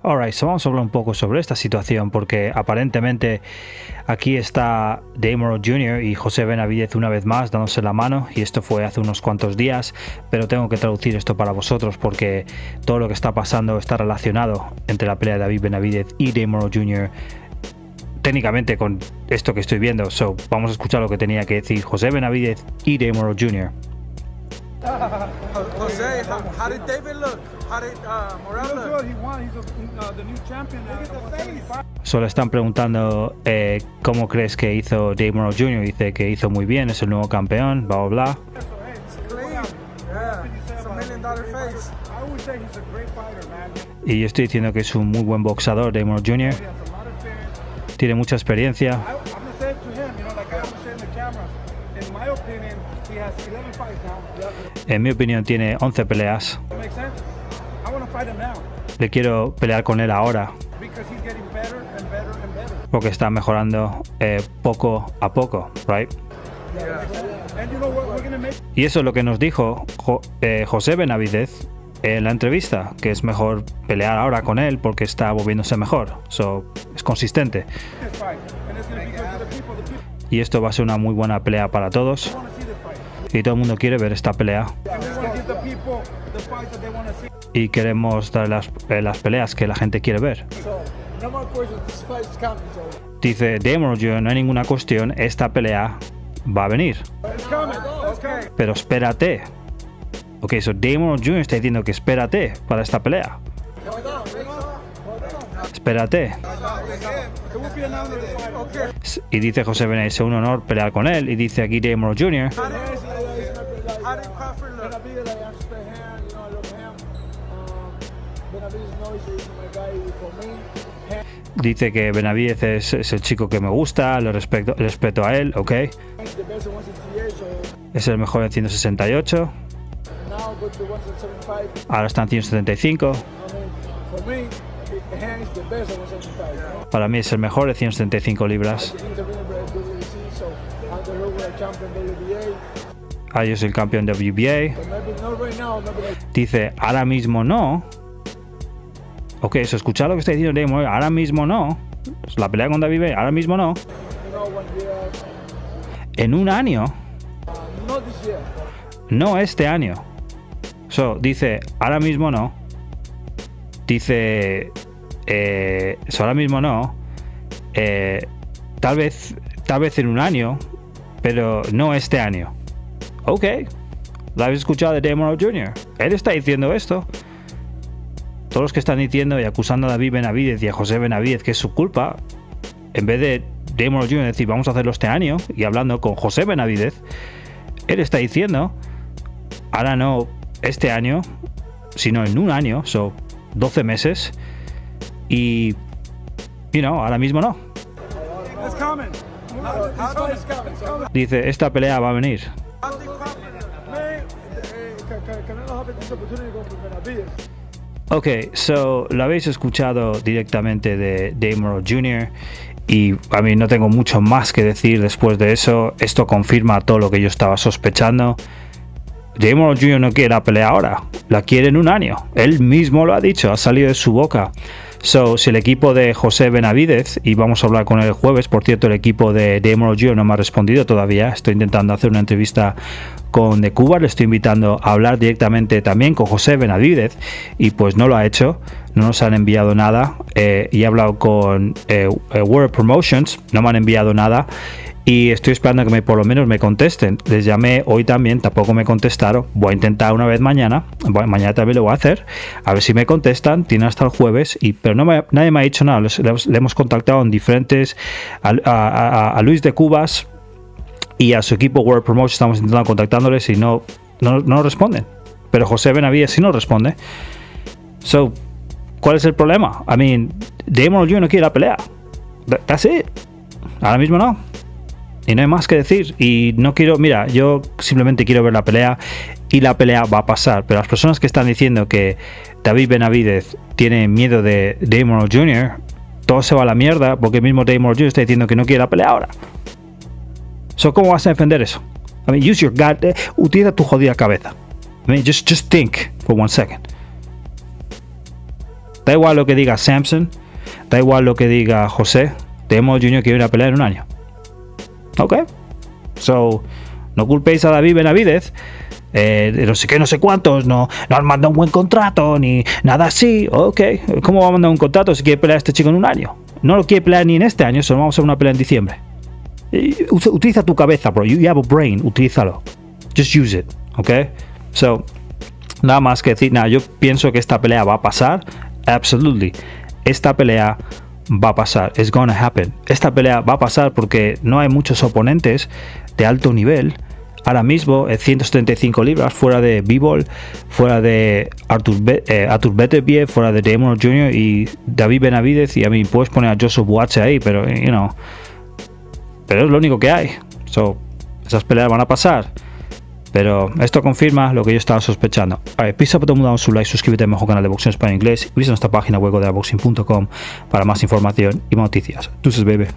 Alright, so vamos a hablar un poco sobre esta situación porque aparentemente aquí está Damon Jr. y José Benavidez una vez más dándose la mano y esto fue hace unos cuantos días, pero tengo que traducir esto para vosotros porque todo lo que está pasando está relacionado entre la pelea de David Benavidez y Damon Jr. técnicamente con esto que estoy viendo. So, vamos a escuchar lo que tenía que decir José Benavidez y Damon Jr. Jose, how, how did David look? How did uh, Morel look? He won. He's a, uh, the new champion. Uh, at 175. Solo están preguntando eh, cómo crees que hizo Damon Jr. Dice que hizo muy bien, es el nuevo campeón, bla bla bla. Y yo estoy diciendo que es un muy buen Jr. Has a lot of experience. Tiene mucha experiencia. En mi opinión tiene 11 peleas. Le quiero pelear con él ahora porque está mejorando eh, poco a poco, right? Y eso es lo que nos dijo Jo- eh, José Benavidez en la entrevista, que es mejor pelear ahora con él porque está volviéndose mejor. So, es consistente. Y esto va a ser una muy buena pelea para todos. Y todo el mundo quiere ver esta pelea. Y queremos dar las, eh, las peleas que la gente quiere ver. Dice Joe, no hay ninguna cuestión, esta pelea va a venir. Pero espérate. Ok, so Damon Jr. está diciendo que espérate para esta pelea. Espérate. Y dice José Benavidez, es un honor pelear con él. Y dice aquí Damon Jr. Dice que Benavidez es, es el chico que me gusta, le respeto, respeto a él, ok. He's the best at 168, so Es el mejor en 168. now go to 175. Ahora está en 175. I mean, for me, he- Han's the best at 175. You know? Para mí es el mejor de 175 libras. Ah, yo soy el campeón de WBA. Dice, ahora mismo no. Ok, eso escuchar lo que está diciendo Damon. Ahora mismo no. La pelea con David, ahora mismo no. En un año, no este año. So, dice, ahora mismo no. Dice, eh, ahora mismo no. Eh, tal vez, tal vez en un año, pero no este año. Ok, lo habéis escuchado de Damon Jr. Él está diciendo esto. Todos los que están diciendo y acusando a David Benavidez y a José Benavidez que es su culpa, en vez de Damon Jr. decir vamos a hacerlo este año y hablando con José Benavidez, él está diciendo, ahora no este año, sino en un año, son 12 meses, y, you know, ahora mismo no. Dice, esta pelea va a venir. Ok, so lo habéis escuchado directamente de Damon Jr. Y a mí no tengo mucho más que decir después de eso. Esto confirma todo lo que yo estaba sospechando. Damon Jr. no quiere la pelea ahora, la quiere en un año. Él mismo lo ha dicho, ha salido de su boca. So, si el equipo de José Benavidez, y vamos a hablar con él el jueves, por cierto, el equipo de Damon Jr. no me ha respondido todavía. Estoy intentando hacer una entrevista con de Cuba, le estoy invitando a hablar directamente también con José Benavidez, y pues no lo ha hecho, no nos han enviado nada. eh, y he hablado con eh, eh, World Promotions, no me han enviado nada y estoy esperando que me, por lo menos me contesten. Les llamé hoy también, tampoco me contestaron. Voy a intentar una vez mañana, mañana también lo voy a hacer, a ver si me contestan. Tienen hasta el jueves, y, pero no me- nadie me ha dicho nada. Le hemos contactado en diferentes, a, Luis de Cubas y a su equipo World Promotion, estamos intentando contactándoles y no, no, responden. Pero José Benavides sí nos responde. So, ¿cuál es el problema? I mean, Damon Jr. no quiere la pelea. That- That's it. Ahora mismo no. Y no hay más que decir. Y no quiero, mira, yo simplemente quiero ver la pelea y la pelea va a pasar. Pero las personas que están diciendo que David Benavidez tiene miedo de Damon Jr., todo se va a la mierda porque mismo Damon Jr. está diciendo que no quiere la pelea ahora. So, ¿cómo vas a defender eso? I mean, use your God, eh, utiliza tu jodida cabeza. I mean, just, just think for one second. Da igual lo que diga Samson, da igual lo que diga José, Demo Junior quiere una pelea en un año. Ok. So, no culpéis a David Benavidez. Eh, no sé qué, no sé cuántos, no, no han mandado un buen contrato, ni nada así. Ok, ¿cómo va a mandar un contrato si quiere pelear a este chico en un año? No lo quiere pelear ni en este año, solo vamos a hacer una pelea en diciembre. Utiliza tu cabeza, bro. You have a brain, utilízalo. Just use it, ok? So, nada más que decir, nada, yo pienso que esta pelea va a pasar. Absolutely. Esta pelea va a pasar. It's gonna happen. Esta pelea va a pasar porque no hay muchos oponentes de alto nivel. Ahora mismo, en 175 libras, fuera de b fuera de Arthur, Be eh, fuera de Damon Jr. y David Benavidez. Y a mí puedes poner a Joseph Watts ahí, pero, you know. Pero es lo único que hay. So, esas peleas van a pasar. Pero esto confirma lo que yo estaba sospechando. Vale, pisa por todo su like, suscríbete a mi canal de boxeo en inglés y visita nuestra página web de boxing.com para más información y noticias. Deuces, bebé.